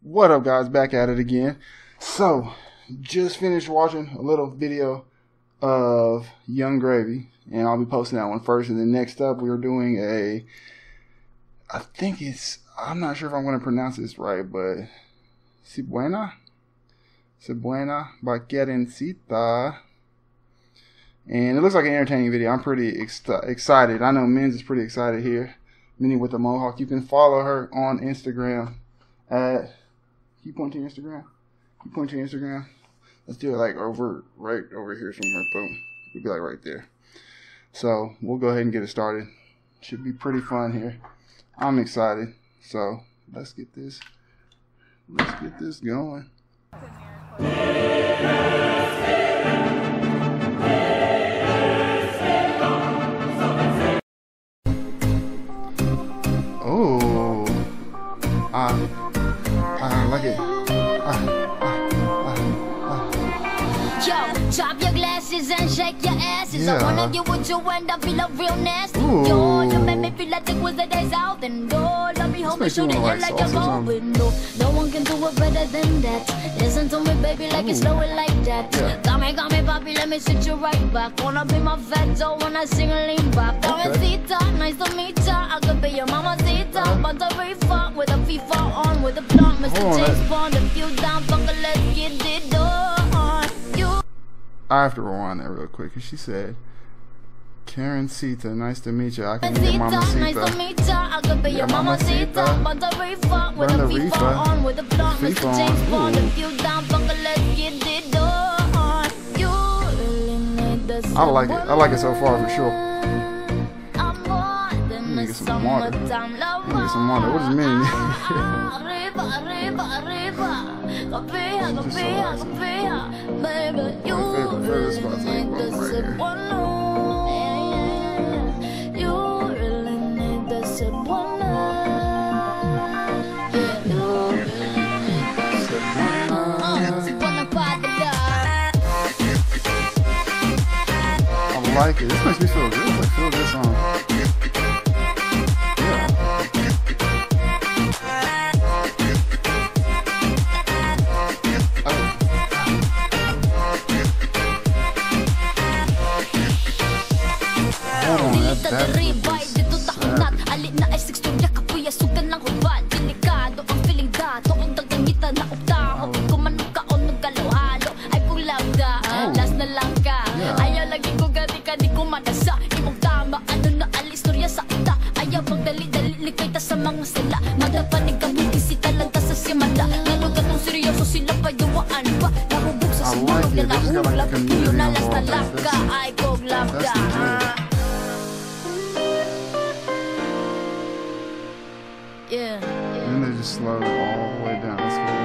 What up, guys? Back at it again. So, just finished watching a little video of Yung Gravy, and I'll be posting that one first. And then next up, we are doing a. I think it's. I'm not sure if I'm going to pronounce this right, but. Si buena? Si buena by Karencitta. And it looks like an entertaining video. I'm pretty ex- excited. I know Men's is pretty excited here. Minnie with the Mohawk. You can follow her on Instagram at. Keep point to Instagram. You point to Instagram. Let's do it like over, right over here somewhere. Boom. It'll be like right there. So we'll go ahead and get it started. Should be pretty fun here. I'm excited. So let's get this. Let's get this going. Glasses and shake your asses. Yeah. I wanna get with you and I feel up real nasty. Ooh. Yo, you make me feel like it was the days out and door. Let me hold me, makes you shoot it wanna, in like, like salsa something. going. No, no one can do it better than that. Listen to me, baby, like it's Ooh. slow it like that. Yeah. Got me, got me, papi, let me sit you right back. Wanna be my fat dough when I sing a lean back. Dorotita, nice to meet ya. I could be your mama Zita. Uh-huh. But the reefer with a FIFA on, with a blunt, Mr. Hold James Bond. If you down, fucker, let's get it on. I have to rewind that real quick. 'cause She said, Karencitta, nice to meet you. I can be your mama Mamacita, nice to Sita. meet ya. I could be your mamacita. mamacita. But the reefer with a Run the FIFA on, with a blunt, Mr. James Bond. If you down, let's get it on. You really need the I like it. I like it so far for sure. Some water. me some water. What does it mean? Just My favorite- favorite spot's like need right here. Cebuana. You really need the Cebuana. You really need the Cebuana. Cebuana pa the guy. I like it. This makes me feel good. Like, feel good song. That, Dilita that deribay, was dito takunat savage. Alin na ay siksturya, kapuya sugan ng hubad Delikado ang feeling dato, ang dagdangita na uktaho Kung manukaon ng kaluhalo, ay kulang da Oh. Last na lang ka, Yeah. ayaw lagi ko gati ka, di ko manasa Imong tama, ano na alistorya sa ita Ayaw magdali-dali, likay ta sa mga sila Madapanig kami, bisita lang ta sa simala Lalo ka tong seryoso, sila pa duwaan pa Nahubog sa I sumulog like it. na This has got, like, a nahulog community Yun na last na involved. lang ka, That's- ay koglam that's ka just slow it all the way down. That's cool.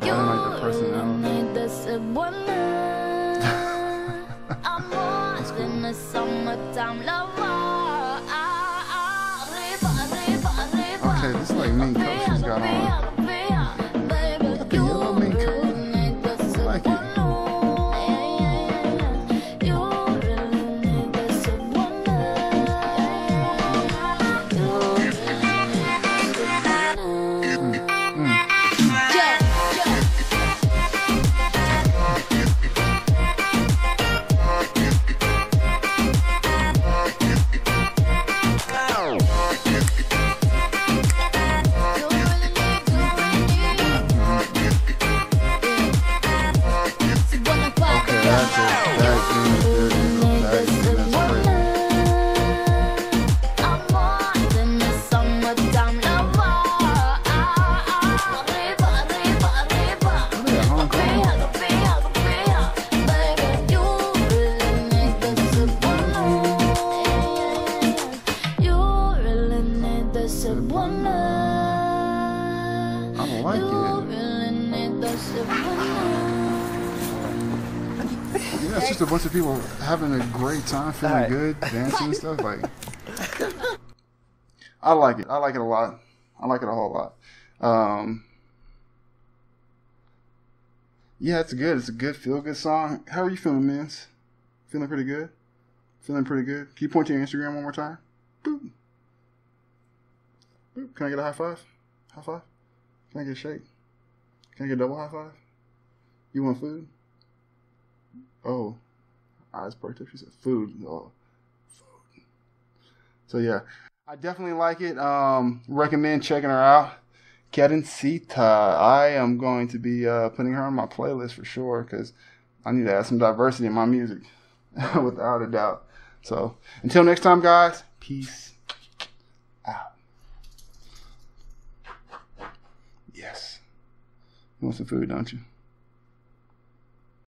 But I like the personality. I'm more than a summertime lover. It's just a bunch of people having a great time, feeling Alright. good, dancing and stuff. Like, I like it. I like it a lot. I like it a whole lot. Um, yeah, it's good. It's a good feel good song. How are you feeling, Mins? Feeling pretty good? Feeling pretty good? Can you point to your Instagram one more time? Boop. Boop. Can I get a high five? High five? Can I get a shake? Can I get a double high five? You want food? Oh, eyes perked up. She said food. Oh, food. So yeah, I definitely like it. Um, recommend checking her out. Karencitta. I am going to be uh, putting her on my playlist for sure because I need to add some diversity in my music, without a doubt. So until next time, guys. Peace out. Yes. You want some food, don't you?